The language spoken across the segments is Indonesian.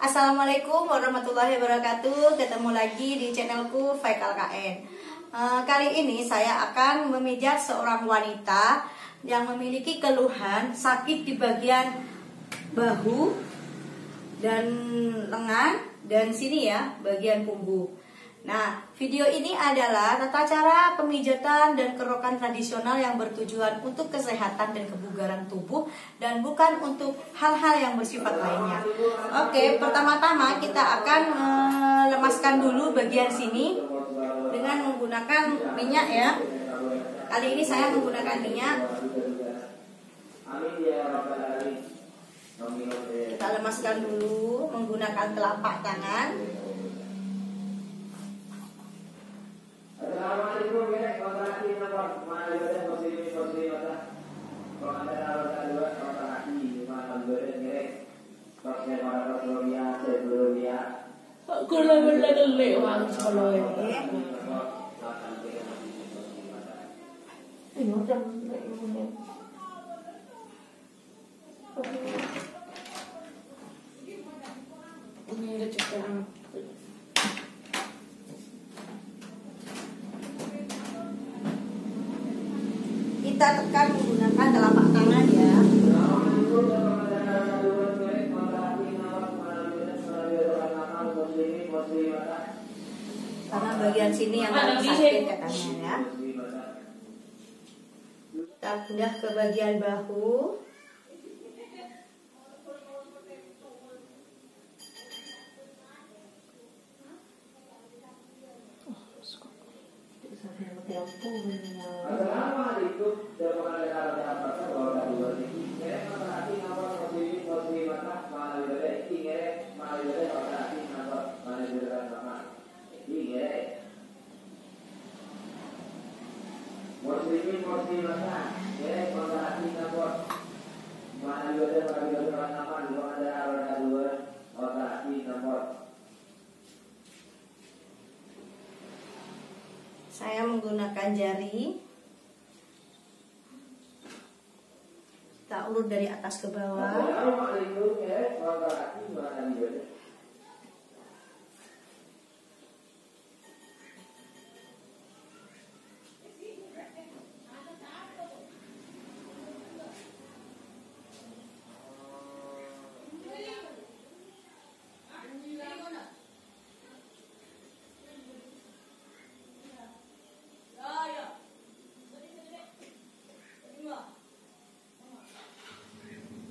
Assalamualaikum warahmatullahi wabarakatuh. Ketemu lagi di channelku Faikal KN uh, Kali ini saya akan memijat seorang wanita Yang memiliki keluhan sakit di bagian bahu Dan lengan Dan sini ya bagian punggung Nah, video ini adalah tata cara pemijatan dan kerokan tradisional yang bertujuan untuk kesehatan dan kebugaran tubuh dan bukan untuk hal-hal yang bersifat lainnya. Oke, pertama-tama kita akan melemaskan dulu bagian sini dengan menggunakan minyak ya. Kali ini saya menggunakan minyak. Kita lemaskan dulu menggunakan telapak tangan. Assalamualaikum ya, kontraksi nomor mana juga posisi posisi mata. Kalau bagian sini yang paling sakit katanya ya kita pindah ke bagian bahu. Ada juga ada nama dua ada roda dua kontrasi kapot saya menggunakan jari. Kita ulur dari atas ke bawah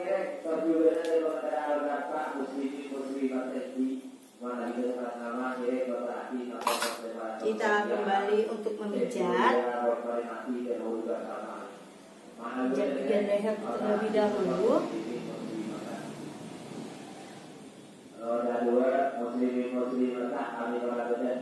ya terjual dari orang dari orang berapa muslimin muslimat ini Kita kembali untuk memijat Pijat bagian leher terlebih dahulu. Roda dua muslimin muslimat kami perhatikan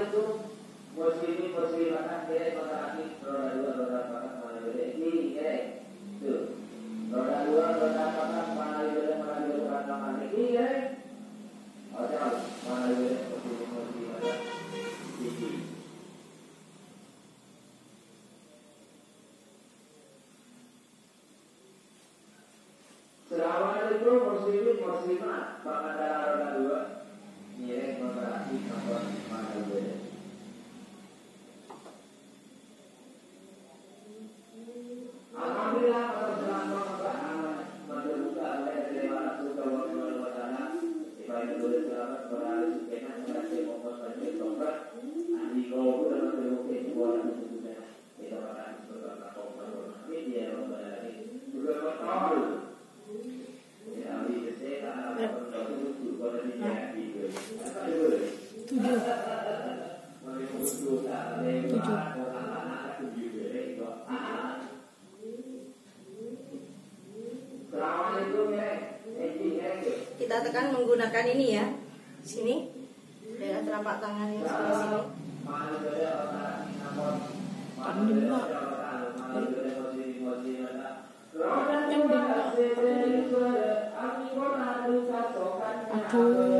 kerek masalah kita. Assalamualaikum muslimin muslimat kerek masalah kita. Roda dua roda empat mana boleh ini kerek. Tuh. Roda dua roda empat mana boleh mana boleh mana mana ini kerek. Oke, mana boleh muslimin muslimat. Ini. Assalamualaikum muslimin muslimat. Pengendara roda dua. Nirek memperhati nomor mana Tekan menggunakan ini ya. Sini. Daerah telapak tangan yang sebelah sini. Aduh.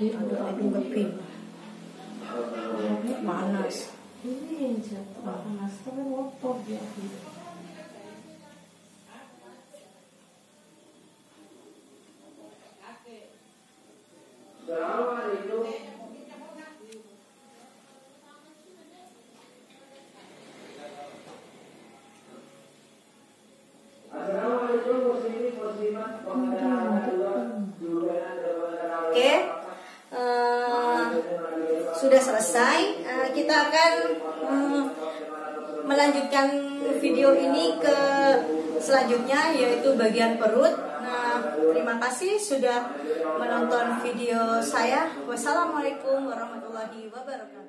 Api lebih panas. Ini yang jatuh panas, tapi ngotot dia. Assalamualaikum. Assalamualaikum muslimin muslimat pengendara dua juga Oke. Eh, sudah selesai. Eh, kita akan eh, melanjutkan video ini ke selanjutnya yaitu bagian perut. Nah, terima kasih sudah menonton video saya. Wassalamualaikum warahmatullahi wabarakatuh.